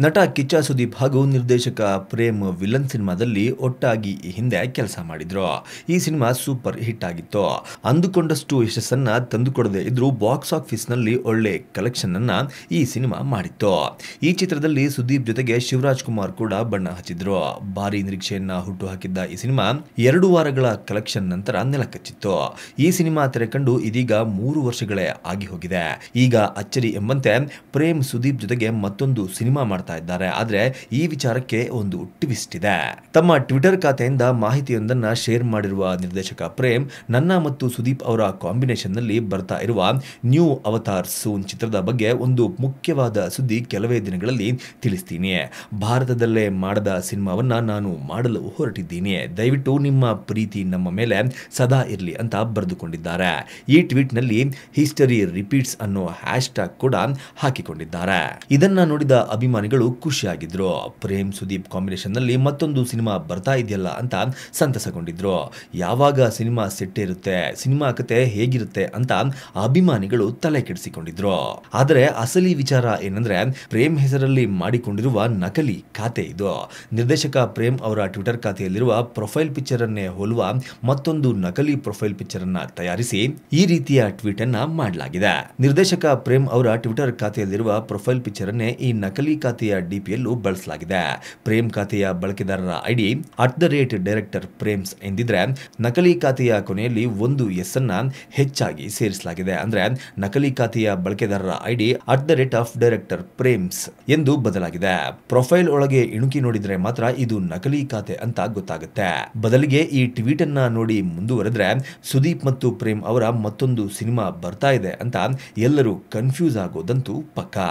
ನಟ ಕಿಚ್ಚ ಸುದೀಪ್ ಹಾಗೂ ನಿರ್ದೇಶಕ ಪ್ರೇಮ್ ವಿಲನ್ ಸಿನಿಮಾದಲ್ಲಿ ಒಟ್ಟಾಗಿ ಈ ಹಿಂದೆ ಕೆಲಸ ಮಾಡಿದ್ರು. ಈ ಸಿನಿಮಾ ಸೂಪರ್ ಹಿಟ್ ಆಗಿತ್ತು. ಅಂದುಕೊಂಡಷ್ಟು ಯಶಸ್ಸನ್ನ ತಂದುಕೊಡದೆ ಇದ್ರೂ ಬಾಕ್ಸ್ ಆಫೀಸ್ನಲ್ಲಿ ಒಳ್ಳೆ ಕಲೆಕ್ಷನ್ ಅನ್ನ ಈ ಸಿನಿಮಾ ಮಾಡಿತ್ತು. ಈ ಚಿತ್ರದಲ್ಲಿ ಸುದೀಪ್ ಜೊತೆಗೆ ಶಿವರಾಜ್ ಕುಮಾರ್ ಕೂಡ ಬಣ್ಣ ಹಚ್ಚಿದ್ರು. ಭಾರಿ ನಿರೀಕ್ಷೆಯನ್ನ ಹುಟ್ಟುಹಾಕಿದ್ದ ಈ ಸಿನಿಮಾ ಎರಡು ವಾರಗಳ ಕಲೆಕ್ಷನ್ ನಂತರ ನೆಲಕಚ್ಚಿತ್ತು. ಈ ಸಿನಿಮಾ ತೆರೆ ಕಂಡು ಇದೀಗ ಮೂರು ವರ್ಷಗಳೇ ಆಗಿ ಹೋಗಿದೆ. ಈಗ ಅಚ್ಚರಿ ಎಂಬಂತೆ ಪ್ರೇಮ್ ಸುದೀಪ್ ಜೊತೆಗೆ ಮತ್ತೊಂದು ಸಿನಿಮಾ ಮಾಡ್ತಾ ಇದ್ದಾರೆ. ಆದ್ರೆ ಈ ವಿಚಾರಕ್ಕೆ ಒಂದು ಟ್ವಿಸ್ಟ್ ಇದೆ. ತಮ್ಮ ಟ್ವಿಟರ್ ಖಾತೆಯಿಂದ ಮಾಹಿತಿಯೊಂದನ್ನ ಶೇರ್ ಮಾಡಿರುವ ನಿರ್ದೇಶಕ ಪ್ರೇಮ್, ನನ್ನ ಮತ್ತು ಸುದೀಪ್ ಅವರ ಕಾಂಬಿನೇಷನ್ನಲ್ಲಿ ಬರ್ತಾ ಇರುವ ನ್ಯೂ ಅವತಾರ್ ಸೂನ್ ಚಿತ್ರದ ಬಗ್ಗೆ ಒಂದು ಮುಖ್ಯವಾದ ಸುದ್ದಿ ಕೆಲವೇ ದಿನಗಳಲ್ಲಿ ತಿಳಿಸ್ತೀನಿ. ಭಾರತದಲ್ಲೇ ಮಾಡದ ಸಿನಿಮಾವನ್ನ ನಾನು ಮಾಡಲು ಹೊರಟಿದ್ದೀನಿ. ದಯವಿಟ್ಟು ನಿಮ್ಮ ಪ್ರೀತಿ ನಮ್ಮ ಮೇಲೆ ಸದಾ ಇರಲಿ ಅಂತ ಬರೆದುಕೊಂಡಿದ್ದಾರೆ. ಈ ಟ್ವೀಟ್ನಲ್ಲಿ ಹಿಸ್ಟರಿ ರಿಪೀಟ್ಸ್ ಅನ್ನೋ ಹ್ಯಾಶ್ ಟ್ಯಾಗ್ ಕೂಡ ಹಾಕಿಕೊಂಡಿದ್ದಾರೆ. ಇದನ್ನ ನೋಡಿದ ಅಭಿಮಾನಿಗಳು ಖುಷಿಯಾಗಿದ್ರು. ಪ್ರೇಮ್ ಸುದೀಪ್ ಕಾಂಬಿನೇಷನ್ನಲ್ಲಿ ಮತ್ತೊಂದು ಸಿನಿಮಾ ಬರ್ತಾ ಇದೆಯಲ್ಲ ಅಂತ ಸಂತಸಗೊಂಡಿದ್ರು. ಯಾವಾಗ ಸಿನಿಮಾ ಸೆಟ್ ಇರುತ್ತೆ, ಸಿನಿಮಾ ಕತೆ ಹೇಗಿರುತ್ತೆ ಅಂತ ಅಭಿಮಾನಿಗಳು ತಲೆ ಕೆಡಿಸಿಕೊಂಡಿದ್ರು. ಆದರೆ ಅಸಲಿ ವಿಚಾರ ಏನಂದ್ರೆ, ಪ್ರೇಮ್ ಹೆಸರಲ್ಲಿ ಮಾಡಿಕೊಂಡಿರುವ ನಕಲಿ ಖಾತೆ ಇದು. ನಿರ್ದೇಶಕ ಪ್ರೇಮ್ ಅವರ ಟ್ವಿಟರ್ ಖಾತೆಯಲ್ಲಿರುವ ಪ್ರೊಫೈಲ್ ಪಿಕ್ಚರ್ ಅನ್ನೇ ಹೋಲುವ ಮತ್ತೊಂದು ನಕಲಿ ಪ್ರೊಫೈಲ್ ಪಿಕ್ಚರ್ ಅನ್ನ ತಯಾರಿಸಿ ಈ ರೀತಿಯ ಟ್ವೀಟ್ ಅನ್ನ ಮಾಡಲಾಗಿದೆ. ನಿರ್ದೇಶಕ ಪ್ರೇಮ್ ಅವರ ಟ್ವಿಟರ್ ಖಾತೆಯಲ್ಲಿರುವ ಪ್ರೊಫೈಲ್ ಪಿಕ್ಚರ್ ಅನ್ನೇ ಈ ನಕಲಿ ಖಾತೆಯ ಡಿಪಿಯಲ್ಲೂ ಬಳಸಲಾಗಿದೆ. ಪ್ರೇಮ್ ಖಾತೆಯ ಬಳಕೆದಾರರ ID at the rate director Prems ಎಂದಿದ್ರೆ ನಕಲಿ ಖಾತೆಯ ಕೊನೆಯಲ್ಲಿ ಒಂದು ಎಸ್ ಅನ್ನ ಹೆಚ್ಚಾಗಿ ಸೇರಿಸಲಾಗಿದೆ. ಅಂದ್ರೆ ನಕಲಿ ಖಾತೆಯ ಬಳಕೆದಾರರ ID at the rate of director Prems ಎಂದು ಬದಲಾಗಿದೆ. ಪ್ರೊಫೈಲ್ ಒಳಗೆ ಇಣುಕಿ ನೋಡಿದ್ರೆ ಮಾತ್ರ ಇದು ನಕಲಿ ಖಾತೆ ಅಂತ ಗೊತ್ತಾಗುತ್ತೆ. ಬದಲಿಗೆ ಈ ಟ್ವೀಟ್ ಅನ್ನ ನೋಡಿ ಮುಂದುವರೆದ್ರೆ ಸುದೀಪ್ ಮತ್ತು ಪ್ರೇಮ್ ಅವರ ಮತ್ತೊಂದು ಸಿನಿಮಾ ಬರ್ತಾ ಇದೆ ಅಂತ ಎಲ್ಲರೂ ಕನ್ಫ್ಯೂಸ್ ಆಗೋದಂತೂ ಪಕ್ಕಾ.